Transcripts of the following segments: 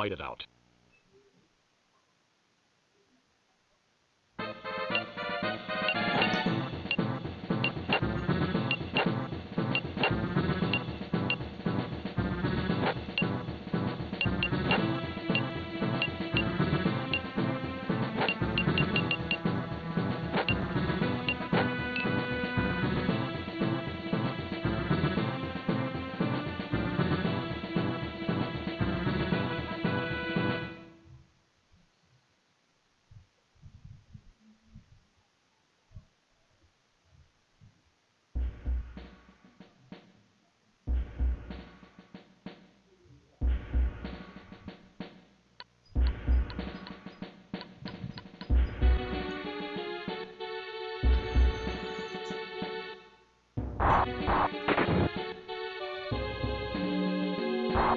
fight it out.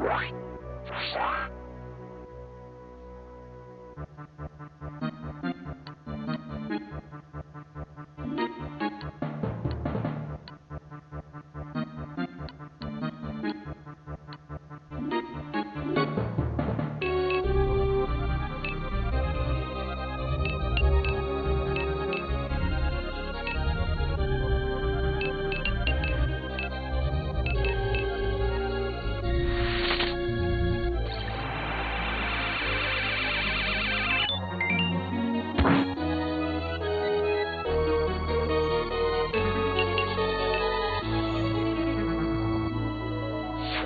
Right.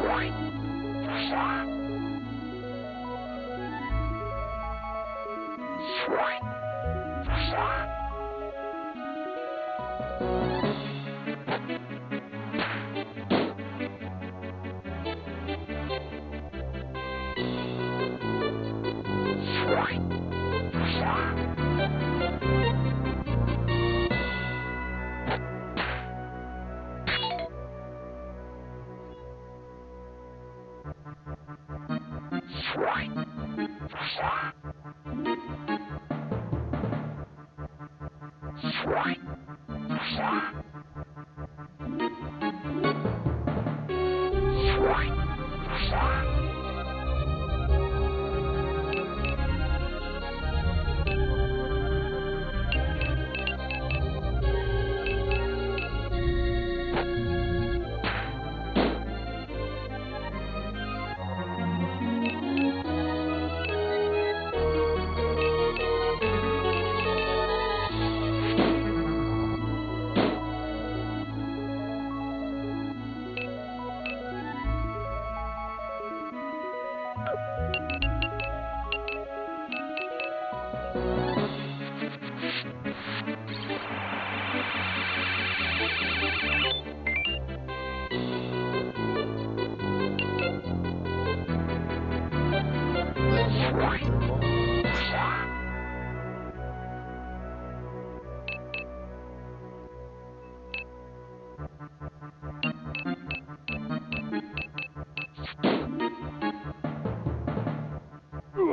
Right. Swipe.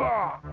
Bah!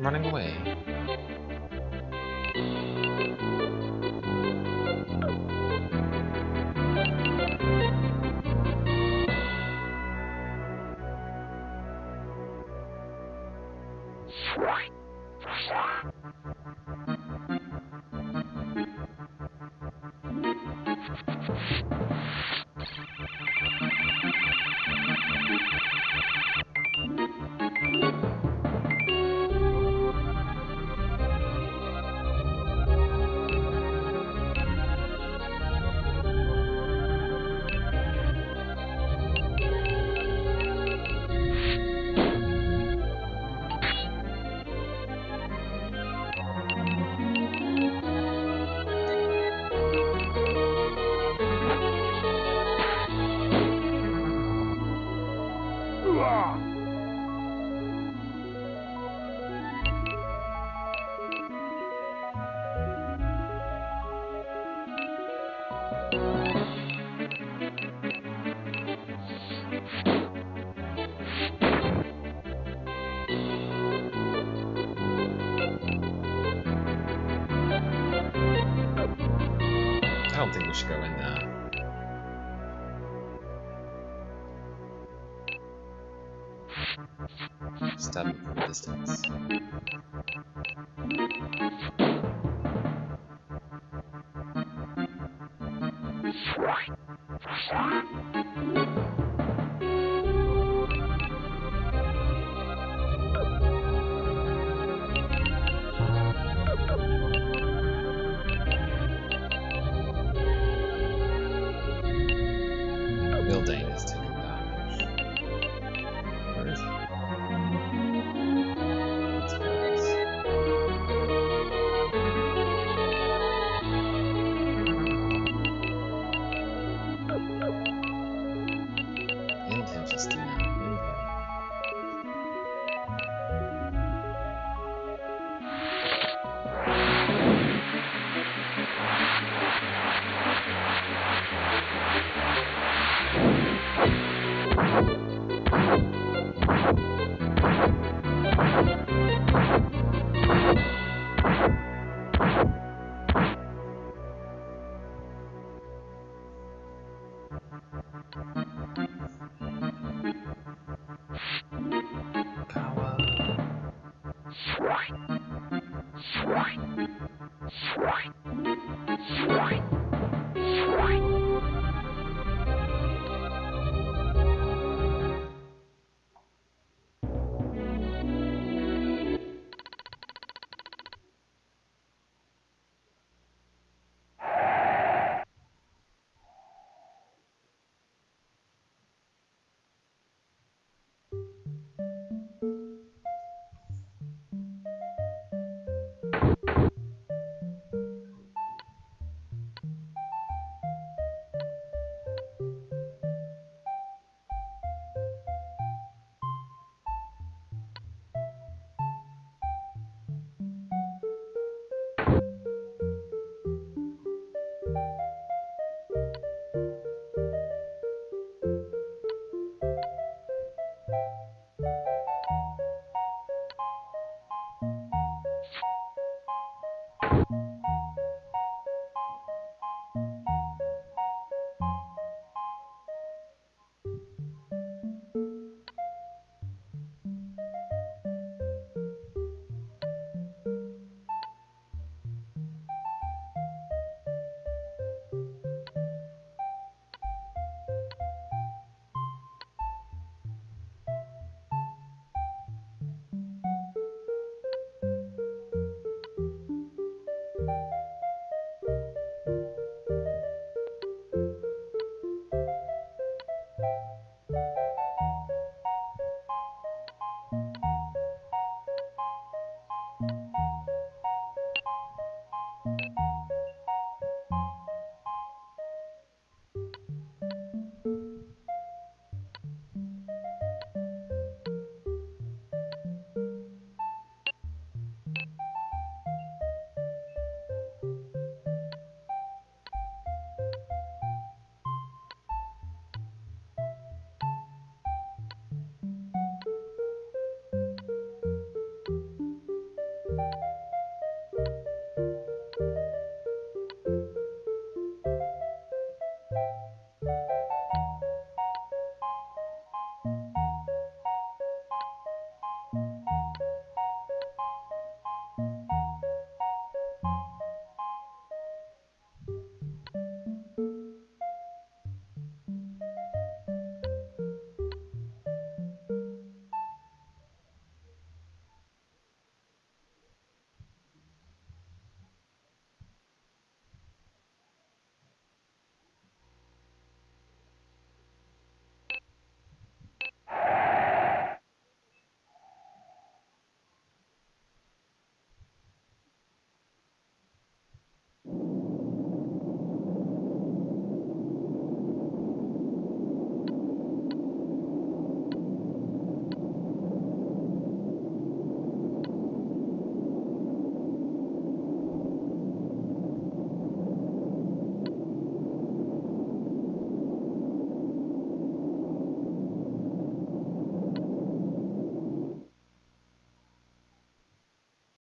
Running away. Don't think we should go in there. Stab him from a distance. swine. Swine. Swine.